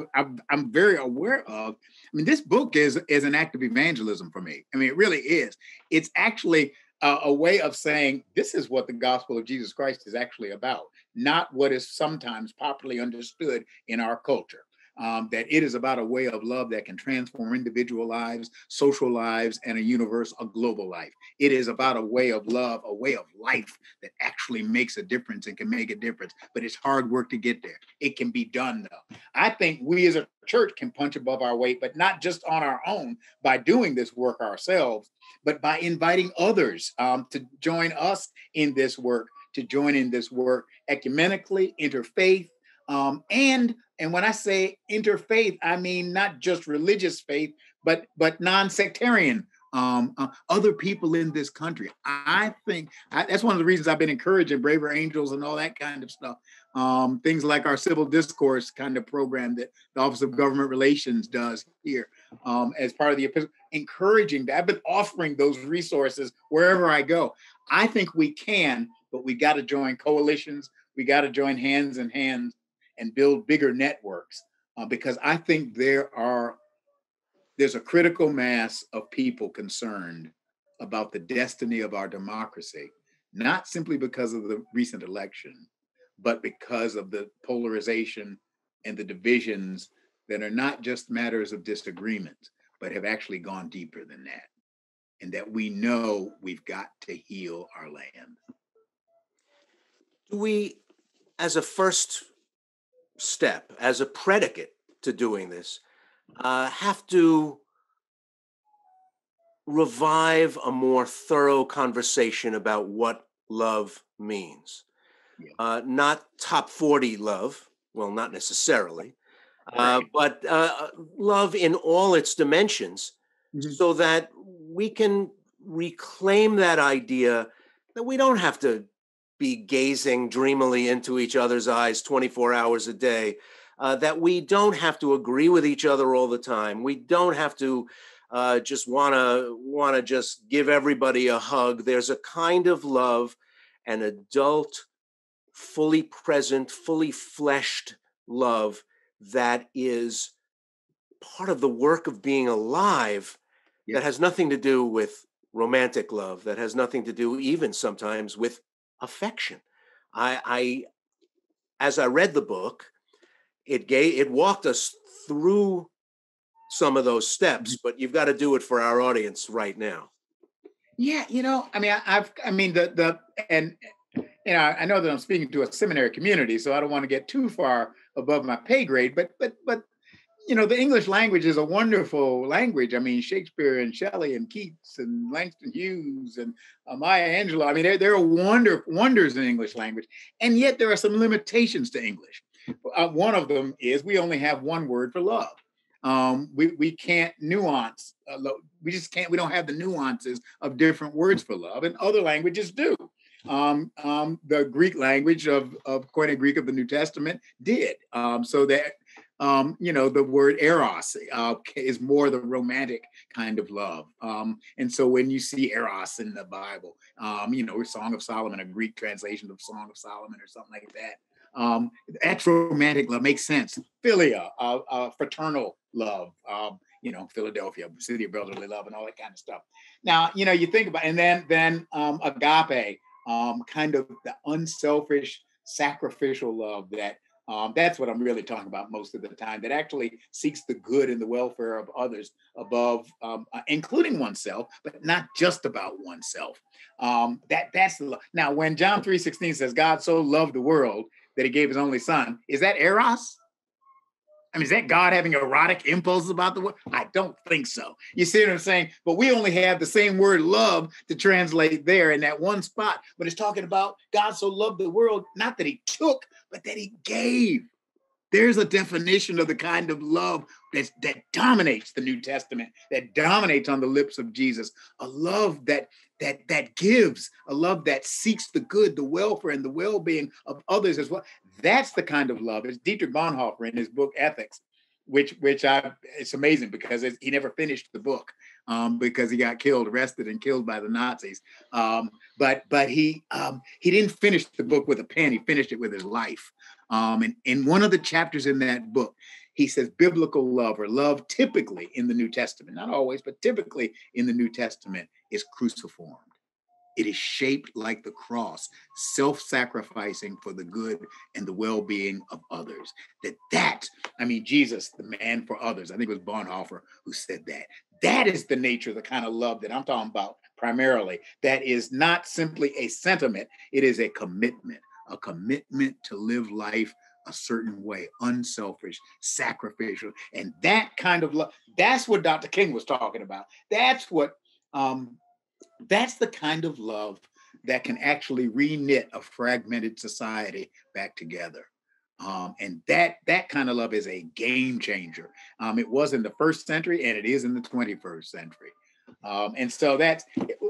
am very aware of. I mean, this book is is an act of evangelism for me. I mean, it really is. It's actually a, a way of saying this is what the gospel of Jesus Christ is actually about, not what is sometimes popularly understood in our culture um, that it is about a way of love that can transform individual lives, social lives, and a universe, a global life. It is about a way of love, a way of life that actually makes a difference and can make a difference. But it's hard work to get there. It can be done though. I think we as a church can punch above our weight, but not just on our own by doing this work ourselves, but by inviting others um, to join us in this work, to join in this work ecumenically, interfaith, um, and and when I say interfaith, I mean not just religious faith, but but non-sectarian. Um, uh, other people in this country. I think I, that's one of the reasons I've been encouraging Braver Angels and all that kind of stuff. Um, things like our civil discourse kind of program that the Office of Government Relations does here um, as part of the encouraging. that. I've been offering those resources wherever I go. I think we can, but we got to join coalitions. We got to join hands in hands and build bigger networks uh, because I think there are there's a critical mass of people concerned about the destiny of our democracy, not simply because of the recent election, but because of the polarization and the divisions that are not just matters of disagreement, but have actually gone deeper than that. And that we know we've got to heal our land. Do we, as a first step, as a predicate to doing this, uh, have to revive a more thorough conversation about what love means. Yeah. Uh, not top 40 love, well, not necessarily, uh, but uh, love in all its dimensions mm-hmm. so that we can reclaim that idea that we don't have to be gazing dreamily into each other's eyes 24 hours a day. Uh, that we don't have to agree with each other all the time. We don't have to uh, just want to want to just give everybody a hug. There's a kind of love, an adult, fully present, fully fleshed love that is part of the work of being alive. That has nothing to do with romantic love. That has nothing to do even sometimes with affection. I, I as I read the book, it gave it walked us through some of those steps, mm-hmm. but you've got to do it for our audience right now. Yeah, you know, I mean, I, I've, I mean, the the and you know, I know that I'm speaking to a seminary community, so I don't want to get too far above my pay grade, but but but you know, the English language is a wonderful language. I mean, Shakespeare and Shelley and Keats and Langston Hughes and uh, Maya Angelou. I mean, there, there are wonder, wonders in English language. And yet there are some limitations to English. Uh, one of them is we only have one word for love. Um, we, we can't nuance, uh, we just can't, we don't have the nuances of different words for love, and other languages do. um, um, the Greek language of, of Koine Greek of the New Testament did. Um, so that um, you know, the word eros uh, is more the romantic kind of love. Um, and so when you see eros in the Bible, um, you know, Song of Solomon, a Greek translation of Song of Solomon or something like that, um, that's romantic love makes sense. Philia, uh, uh, fraternal love, um, you know, Philadelphia, city of brotherly love, and all that kind of stuff. Now, you know, you think about, and then then um, agape, um, kind of the unselfish, sacrificial love that um, that's what I'm really talking about most of the time. That actually seeks the good and the welfare of others above, um, uh, including oneself, but not just about oneself. Um, that that's the. Now, when John three sixteen says God so loved the world that He gave His only Son, is that eros? I mean, is that God having erotic impulses about the world? I don't think so. You see what I'm saying? But we only have the same word love to translate there in that one spot. But it's talking about God so loved the world, not that he took, but that he gave. There's a definition of the kind of love that, that dominates the New Testament, that dominates on the lips of Jesus. A love that that that gives, a love that seeks the good, the welfare, and the well-being of others as well. That's the kind of love. It's Dietrich Bonhoeffer in his book Ethics, which which I it's amazing because it's, he never finished the book um, because he got killed, arrested, and killed by the Nazis. Um, but but he um, he didn't finish the book with a pen. He finished it with his life. Um, and in one of the chapters in that book, he says biblical love or love typically in the New Testament, not always, but typically in the New Testament is cruciformed. It is shaped like the cross, self-sacrificing for the good and the well-being of others. That that, I mean, Jesus, the man for others. I think it was Bonhoeffer who said that. That is the nature, of the kind of love that I'm talking about primarily. That is not simply a sentiment; it is a commitment, a commitment to live life a certain way, unselfish, sacrificial, and that kind of love. That's what Dr. King was talking about. That's what um, that's the kind of love that can actually reknit a fragmented society back together. Um, and that that kind of love is a game changer. Um, it was in the first century, and it is in the 21st century. Um, and so that's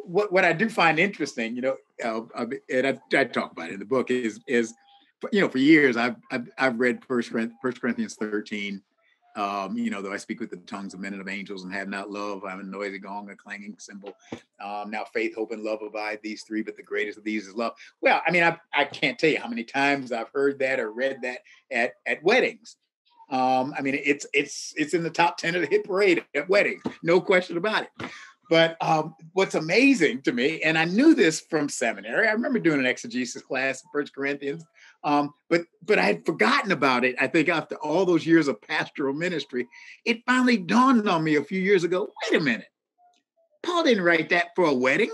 what what I do find interesting. You know, uh, and I, I, talk about it in the book is is you know for years I've I've, I've read First Corinthians 13 um, you know, though I speak with the tongues of men and of angels and have not love, I'm a noisy gong, a clanging cymbal. Um, now faith, hope, and love abide these three, but the greatest of these is love. Well, I mean, I, I can't tell you how many times I've heard that or read that at, at weddings. Um, I mean, it's it's it's in the top 10 of the hit parade at weddings, no question about it. But um, what's amazing to me, and I knew this from seminary, I remember doing an exegesis class in First Corinthians, um, but but I had forgotten about it. I think after all those years of pastoral ministry, it finally dawned on me a few years ago. Wait a minute, Paul didn't write that for a wedding.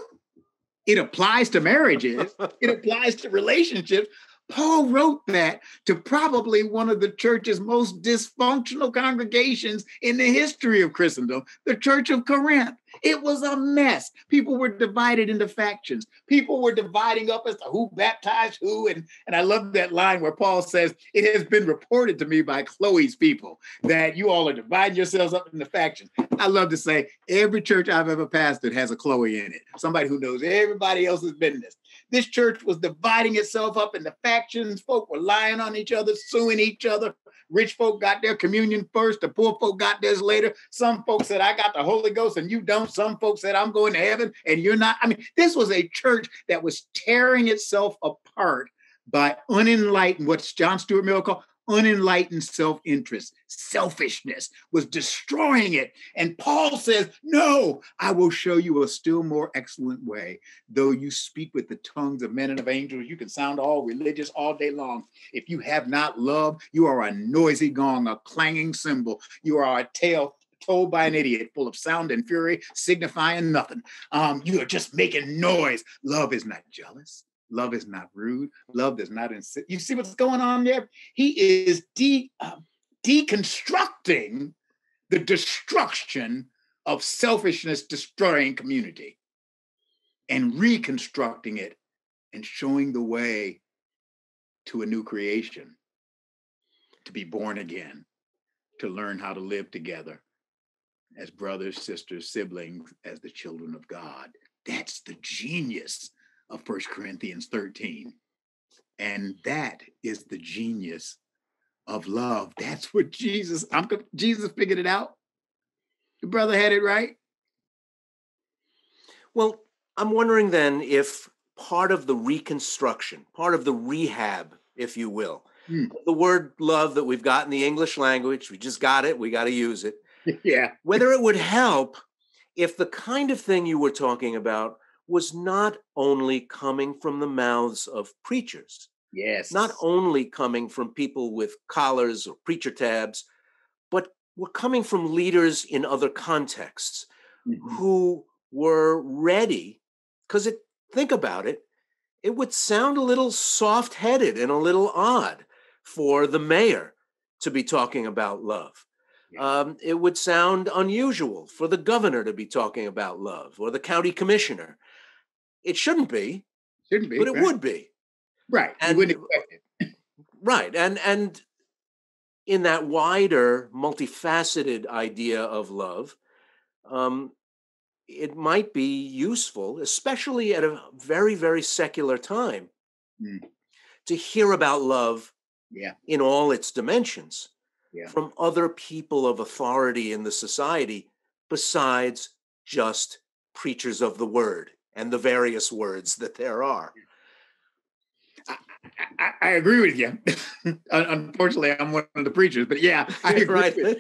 It applies to marriages. it applies to relationships. Paul wrote that to probably one of the church's most dysfunctional congregations in the history of Christendom, the Church of Corinth. It was a mess. People were divided into factions. People were dividing up as to who baptized who. And, and I love that line where Paul says, It has been reported to me by Chloe's people that you all are dividing yourselves up into factions. I love to say, every church I've ever pastored has a Chloe in it, somebody who knows everybody else's business. This church was dividing itself up into factions. Folk were lying on each other, suing each other. Rich folk got their communion first. The poor folk got theirs later. Some folks said, I got the Holy Ghost and you don't. Some folks said, I'm going to heaven and you're not. I mean, this was a church that was tearing itself apart by unenlightened, what's John Stuart Mill called unenlightened self interest, selfishness was destroying it. And Paul says, No, I will show you a still more excellent way. Though you speak with the tongues of men and of angels, you can sound all religious all day long. If you have not love, you are a noisy gong, a clanging cymbal. You are a tale told by an idiot, full of sound and fury, signifying nothing. Um, you are just making noise. Love is not jealous. Love is not rude. Love does not insist. You see what's going on there? He is de, uh, deconstructing the destruction of selfishness destroying community and reconstructing it and showing the way to a new creation, to be born again, to learn how to live together as brothers, sisters, siblings, as the children of God. That's the genius of First Corinthians 13. And that is the genius of love. That's what Jesus, I'm Jesus figured it out. Your brother had it right. Well, I'm wondering then if part of the reconstruction, part of the rehab, if you will, hmm. the word love that we've got in the English language, we just got it, we got to use it. yeah. Whether it would help if the kind of thing you were talking about was not only coming from the mouths of preachers. Yes. Not only coming from people with collars or preacher tabs, but were coming from leaders in other contexts mm-hmm. who were ready. Because it think about it, it would sound a little soft-headed and a little odd for the mayor to be talking about love. Um, it would sound unusual for the governor to be talking about love or the county commissioner. It shouldn't be. Shouldn't be. But it right. would be. Right. And, you wouldn't expect it. right. And and in that wider, multifaceted idea of love, um, it might be useful, especially at a very, very secular time, mm. to hear about love yeah. in all its dimensions yeah. from other people of authority in the society besides just preachers of the word and the various words that there are. I, I, I agree with you. Unfortunately, I'm one of the preachers, but yeah, I agree. right.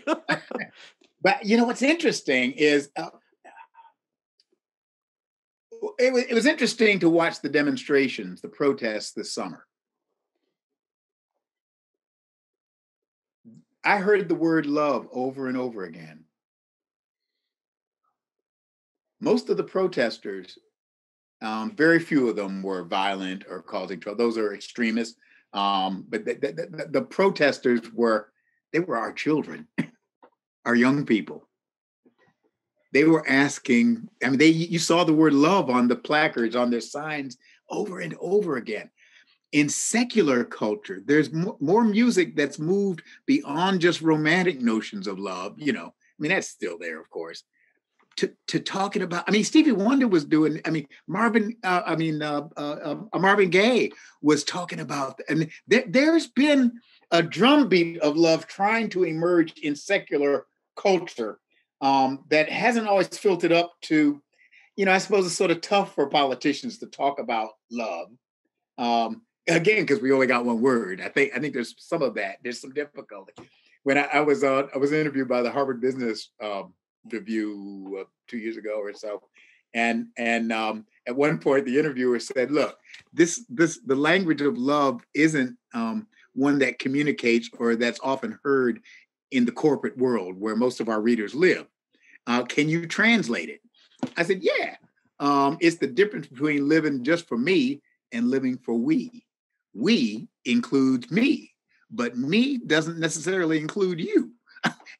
but you know what's interesting is uh, it, was, it was interesting to watch the demonstrations, the protests this summer. I heard the word love over and over again. Most of the protesters um, very few of them were violent or causing trouble. Those are extremists. Um, but the, the, the, protesters were, they were our children, our young people. They were asking, I mean, they you saw the word love on the placards, on their signs over and over again. In secular culture, there's more music that's moved beyond just romantic notions of love. You know, I mean, that's still there, of course to, to talking about. I mean, Stevie Wonder was doing. I mean, Marvin. Uh, I mean, uh, uh, uh Marvin Gaye was talking about. And there, there's been a drumbeat of love trying to emerge in secular culture um, that hasn't always filtered up to. You know, I suppose it's sort of tough for politicians to talk about love. Um, again, because we only got one word. I think I think there's some of that. There's some difficulty. When I, I was uh, I was interviewed by the Harvard Business um, review uh, two years ago or so, and and um, at one point the interviewer said, "Look, this this the language of love isn't um, one that communicates or that's often heard in the corporate world where most of our readers live. Uh, can you translate it?" I said, "Yeah." Um, it's the difference between living just for me and living for we. We includes me, but me doesn't necessarily include you.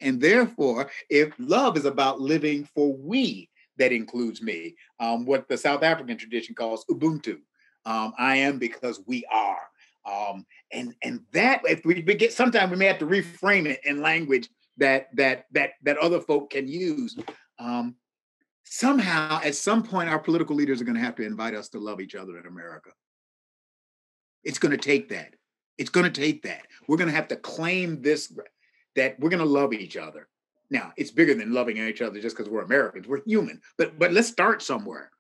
And therefore, if love is about living for we, that includes me, um, what the South African tradition calls Ubuntu. Um, I am because we are. Um, and and that if we get sometimes we may have to reframe it in language that that that that other folk can use. Um, somehow, at some point, our political leaders are going to have to invite us to love each other in America. It's going to take that. It's going to take that. We're going to have to claim this that we're going to love each other. Now, it's bigger than loving each other just because we're Americans. We're human. But but let's start somewhere.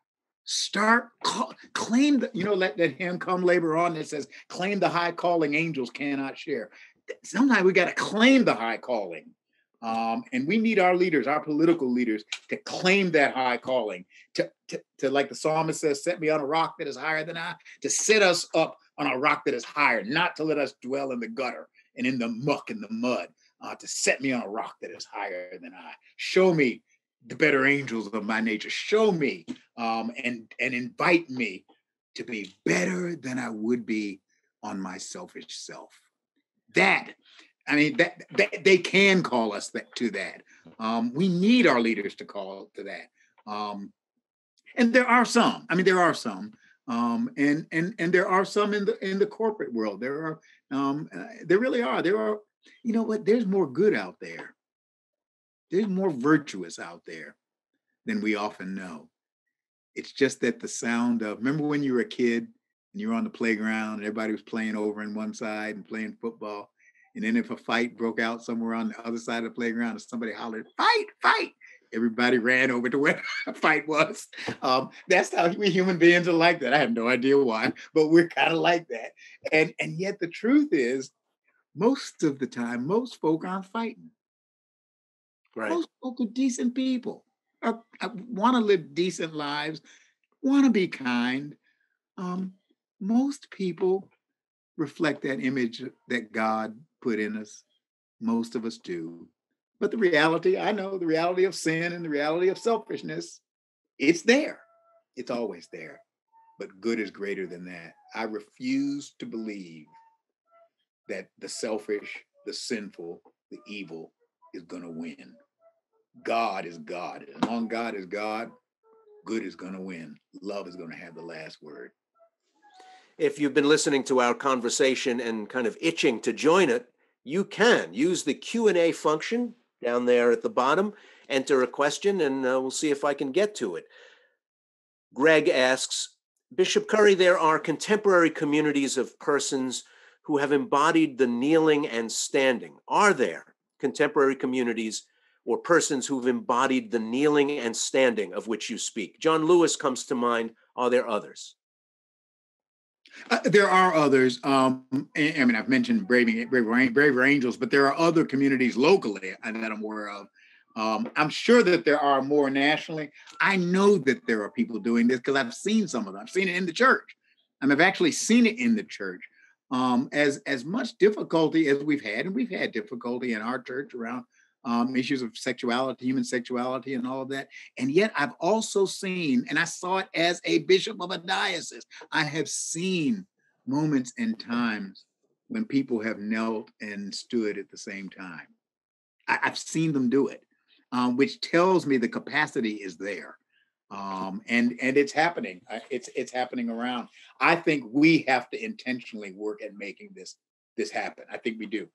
Start call, claim the you know let that hymn come labor on that says claim the high calling angels cannot share. Sometimes we got to claim the high calling. Um, and we need our leaders, our political leaders, to claim that high calling, to, to, to, like the psalmist says, set me on a rock that is higher than I, to set us up on a rock that is higher, not to let us dwell in the gutter and in the muck and the mud, uh, to set me on a rock that is higher than I. Show me the better angels of my nature. Show me um, and and invite me to be better than I would be on my selfish self. That, I mean, that, that they can call us that, to that. Um, we need our leaders to call to that. Um, and there are some. I mean, there are some. Um, and and and there are some in the in the corporate world. There are um, uh, there really are. There are you know what? There's more good out there. There's more virtuous out there than we often know. It's just that the sound of remember when you were a kid and you were on the playground and everybody was playing over in one side and playing football. And then if a fight broke out somewhere on the other side of the playground and somebody hollered, fight, fight, everybody ran over to where the fight was. Um, that's how we human beings are like that. I have no idea why, but we're kind of like that. And and yet the truth is, most of the time, most folk aren't fighting. Right. Most folk are decent people. Uh, want to live decent lives, want to be kind. Um, most people reflect that image that God put in us. Most of us do. But the reality, I know the reality of sin and the reality of selfishness, it's there. It's always there. But good is greater than that. I refuse to believe that the selfish, the sinful, the evil is going to win. God is God. As long God is God, good is going to win. Love is going to have the last word. If you've been listening to our conversation and kind of itching to join it, you can use the Q&A function down there at the bottom. Enter a question and uh, we'll see if I can get to it. Greg asks Bishop Curry, there are contemporary communities of persons who have embodied the kneeling and standing. Are there contemporary communities or persons who've embodied the kneeling and standing of which you speak? John Lewis comes to mind. Are there others? Uh, there are others. Um, I mean, I've mentioned Braving, Braver, Braver Angels, but there are other communities locally that I'm aware of. Um, I'm sure that there are more nationally. I know that there are people doing this because I've seen some of them. I've seen it in the church. and I've actually seen it in the church. Um, as as much difficulty as we've had, and we've had difficulty in our church around um, issues of sexuality, human sexuality, and all of that. And yet, I've also seen, and I saw it as a bishop of a diocese, I have seen moments and times when people have knelt and stood at the same time. I, have seen them do it, um, which tells me the capacity is there. Um, and and it's happening. It's it's happening around. I think we have to intentionally work at making this this happen. I think we do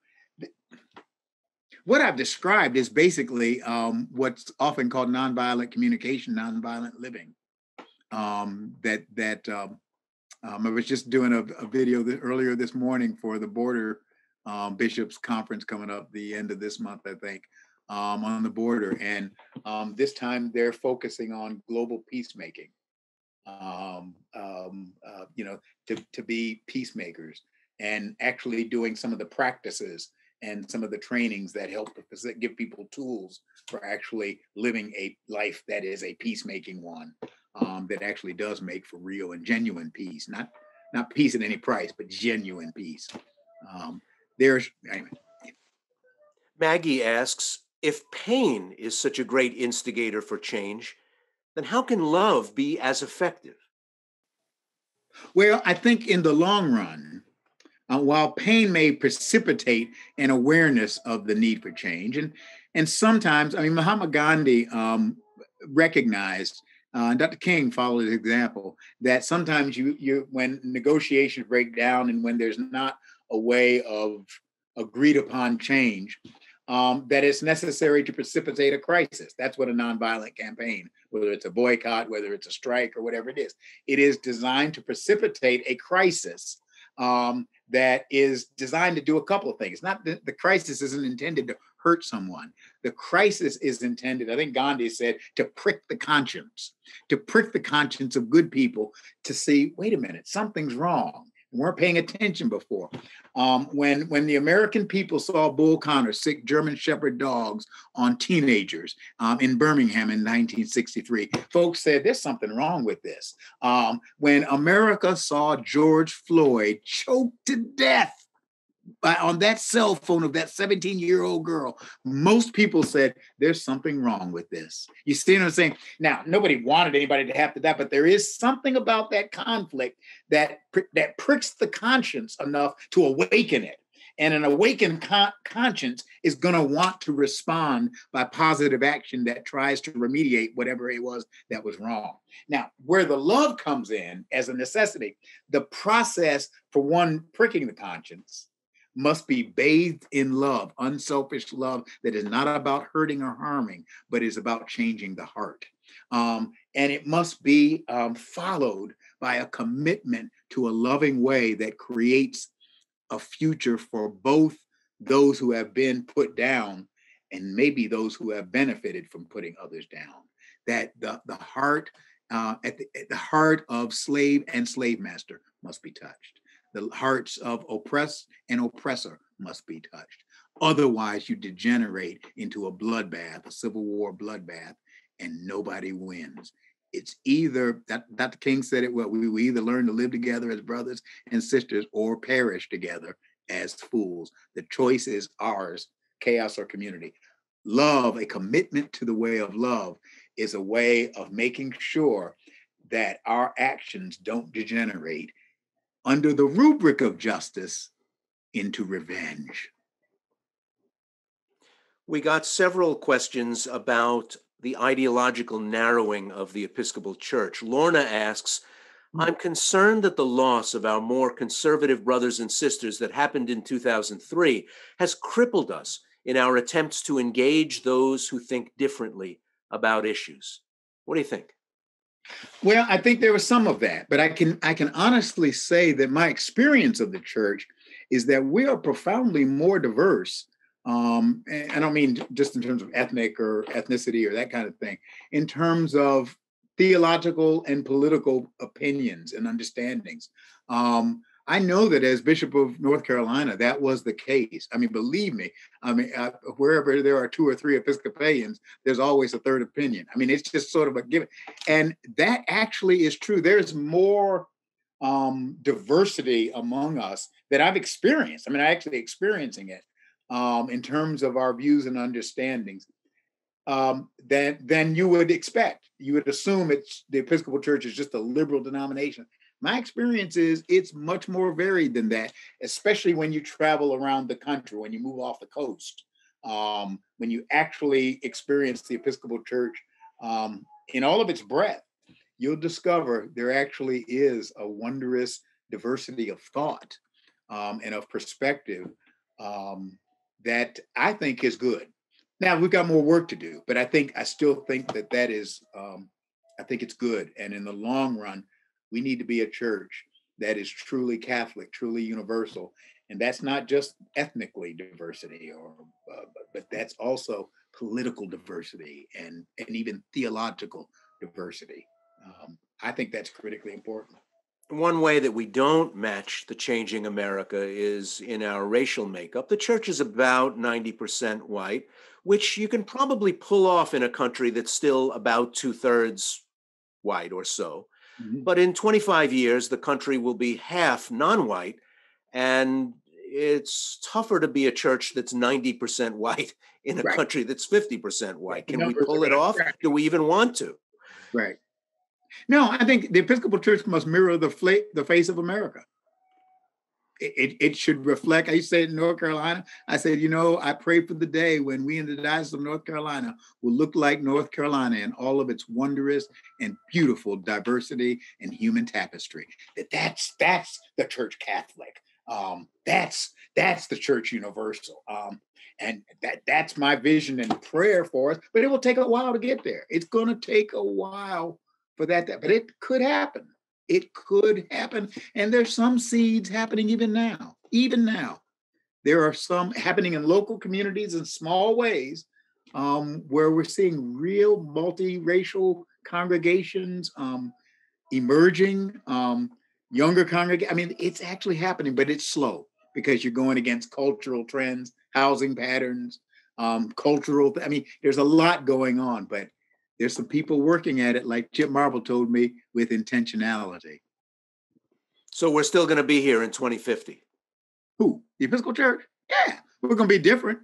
what I've described is basically um, what's often called nonviolent communication, nonviolent living. Um, that that um, um I was just doing a, a video earlier this morning for the border um, bishops conference coming up the end of this month, I think, um, on the border, and this time they're focusing on global peacemaking. Uh, you know, to to be peacemakers and actually doing some of the practices and some of the trainings that help give people tools for actually living a life that is a peacemaking one um, that actually does make for real and genuine peace not not peace at any price but genuine peace um, there's anyway. maggie asks if pain is such a great instigator for change then how can love be as effective well i think in the long run uh, while pain may precipitate an awareness of the need for change. And, and sometimes, I mean, Mahatma Gandhi um, recognized, uh, Dr. King followed his example, that sometimes you, you, when negotiations break down and when there's not a way of agreed upon change, um, that it's necessary to precipitate a crisis. That's what a nonviolent campaign, whether it's a boycott, whether it's a strike, or whatever it is, it is designed to precipitate a crisis um, that is designed to do a couple of things. Not the, the crisis isn't intended to hurt someone. The crisis is intended, I think Gandhi said, to prick the conscience, to prick the conscience of good people to see, wait a minute, something's wrong weren't paying attention before. Um, when when the American people saw Bull Connor sick German Shepherd dogs on teenagers um, in Birmingham in 1963, folks said there's something wrong with this. Um, when America saw George Floyd choked to death on that cell phone of that 17 year old girl, most people said, There's something wrong with this. You see what I'm saying? Now, nobody wanted anybody to have to that, but there is something about that conflict that, that pricks the conscience enough to awaken it. And an awakened con- conscience is going to want to respond by positive action that tries to remediate whatever it was that was wrong. Now, where the love comes in as a necessity, the process for one pricking the conscience must be bathed in love, unselfish love that is not about hurting or harming, but is about changing the heart. Um, and it must be um, followed by a commitment to a loving way that creates a future for both those who have been put down and maybe those who have benefited from putting others down. That the, the heart uh, at, the, at the heart of slave and slave master must be touched. The hearts of oppressed and oppressor must be touched. Otherwise, you degenerate into a bloodbath, a civil war bloodbath, and nobody wins. It's either that Dr. King said it well, we, we either learn to live together as brothers and sisters or perish together as fools. The choice is ours, chaos or community. Love, a commitment to the way of love, is a way of making sure that our actions don't degenerate under the rubric of justice into revenge. We got several questions about the ideological narrowing of the Episcopal Church. Lorna asks, hmm. I'm concerned that the loss of our more conservative brothers and sisters that happened in 2003 has crippled us in our attempts to engage those who think differently about issues. What do you think? Well, I think there was some of that, but I can I can honestly say that my experience of the church is that we are profoundly more diverse um, and I don't mean just in terms of ethnic or ethnicity or that kind of thing, in terms of theological and political opinions and understandings. Um, I know that as Bishop of North Carolina, that was the case. I mean, believe me, I mean, uh, wherever there are two or three Episcopalians, there's always a third opinion. I mean, it's just sort of a given. And that actually is true. There's more um, diversity among us that I've experienced. I mean, I'm actually experiencing it um, in terms of our views and understandings um, than than you would expect. You would assume it's the Episcopal Church is just a liberal denomination. My experience is it's much more varied than that, especially when you travel around the country, when you move off the coast, um, when you actually experience the Episcopal Church um, in all of its breadth. You'll discover there actually is a wondrous diversity of thought um, and of perspective um, that I think is good. Now we've got more work to do, but I think I still think that that is, um, I think it's good. And in the long run, we need to be a church that is truly Catholic, truly universal, and that's not just ethnically diversity, or uh, but that's also political diversity and and even theological diversity. Um, I think that's critically important. One way that we don't match the changing America is in our racial makeup. The church is about 90% white, which you can probably pull off in a country that's still about two thirds white or so. Mm-hmm. But in 25 years, the country will be half non white. And it's tougher to be a church that's 90% white in a right. country that's 50% white. Can we pull it off? Do we even want to? Right. No, I think the Episcopal Church must mirror the fla- the face of America. It, it, should reflect. I said in North Carolina, I said, you know, I pray for the day when we in the Diocese of North Carolina will look like North Carolina and all of its wondrous and beautiful diversity and human tapestry. That that's that's the Church Catholic. Um, that's that's the Church Universal. Um, and that that's my vision and prayer for us. But it will take a while to get there. It's going to take a while for that, but it could happen. It could happen. And there's some seeds happening even now. Even now. There are some happening in local communities in small ways um, where we're seeing real multiracial congregations um, emerging, um, younger congregations. I mean, it's actually happening, but it's slow because you're going against cultural trends, housing patterns, um, cultural. I mean, there's a lot going on, but there's some people working at it, like Chip Marble told me, with intentionality. So we're still going to be here in 2050. Who? The Episcopal Church? Yeah, we're going to be different.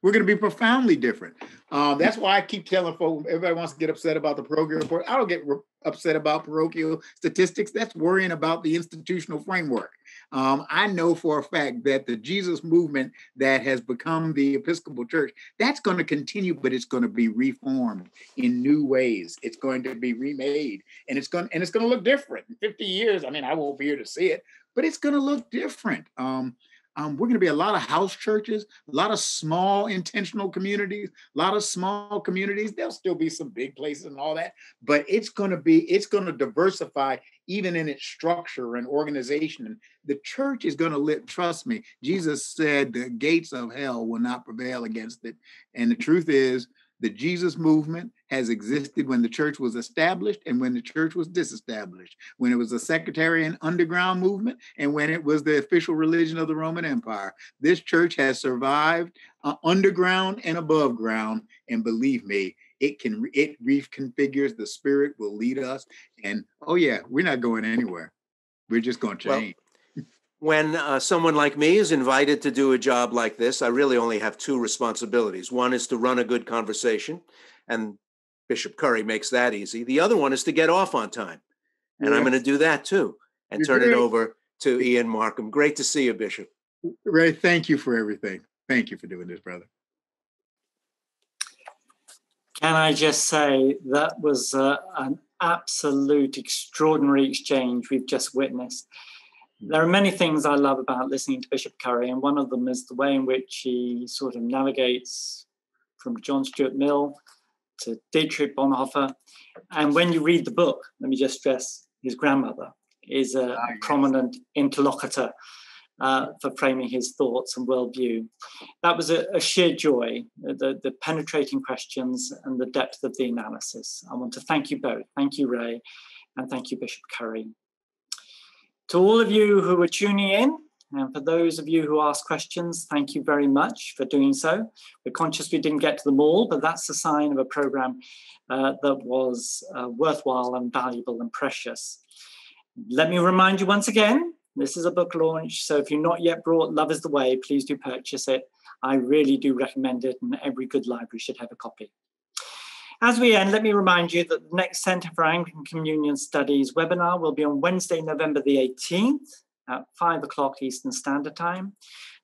We're going to be profoundly different. Um, that's why I keep telling folks, everybody wants to get upset about the parochial report. I don't get re- upset about parochial statistics. That's worrying about the institutional framework. Um, I know for a fact that the Jesus movement that has become the Episcopal Church, that's going to continue, but it's going to be reformed in new ways. It's going to be remade, and it's going and it's going to look different. In 50 years, I mean, I won't be here to see it, but it's going to look different. Um, um, we're going to be a lot of house churches, a lot of small intentional communities, a lot of small communities. There'll still be some big places and all that, but it's going to be, it's going to diversify even in its structure and organization. And the church is going to live, trust me, Jesus said the gates of hell will not prevail against it. And the truth is, the Jesus movement has existed when the church was established and when the church was disestablished, when it was a sectarian underground movement and when it was the official religion of the Roman Empire. This church has survived uh, underground and above ground. And believe me, it can it reconfigures the spirit will lead us and oh yeah we're not going anywhere we're just going to change well, when uh, someone like me is invited to do a job like this i really only have two responsibilities one is to run a good conversation and bishop curry makes that easy. The other one is to get off on time and i'm going to do that too and You're turn great. it over to ian markham. Great to see you bishop. Ray thank you for everything. Thank you for doing this brother. Can I just say that was uh, an absolute extraordinary exchange we've just witnessed. There are many things I love about listening to Bishop Curry, and one of them is the way in which he sort of navigates from John Stuart Mill to Dietrich Bonhoeffer. And when you read the book, let me just stress his grandmother is a ah, yes. prominent interlocutor uh, for framing his thoughts and worldview. That was a, a sheer joy, the, the penetrating questions and the depth of the analysis. I want to thank you both. Thank you, Ray, and thank you, Bishop Curry. To all of you who are tuning in, and for those of you who asked questions, thank you very much for doing so. We're conscious we didn't get to them all, but that's a sign of a program uh, that was uh, worthwhile and valuable and precious. Let me remind you once again this is a book launch, so if you're not yet brought Love is the Way, please do purchase it. I really do recommend it, and every good library should have a copy. As we end, let me remind you that the next Centre for Anglican Communion Studies webinar will be on Wednesday, November the 18th at 5 o'clock Eastern Standard Time.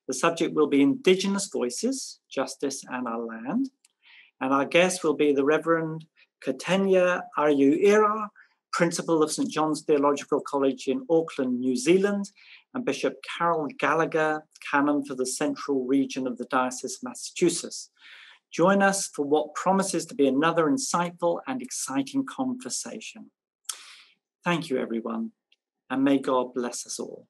The subject will be Indigenous Voices, Justice and Our Land. And our guest will be the Reverend Katenya Ira Principal of St John's Theological College in Auckland, New Zealand, and Bishop Carol Gallagher, Canon for the Central Region of the Diocese of Massachusetts. Join us for what promises to be another insightful and exciting conversation. Thank you, everyone, and may God bless us all.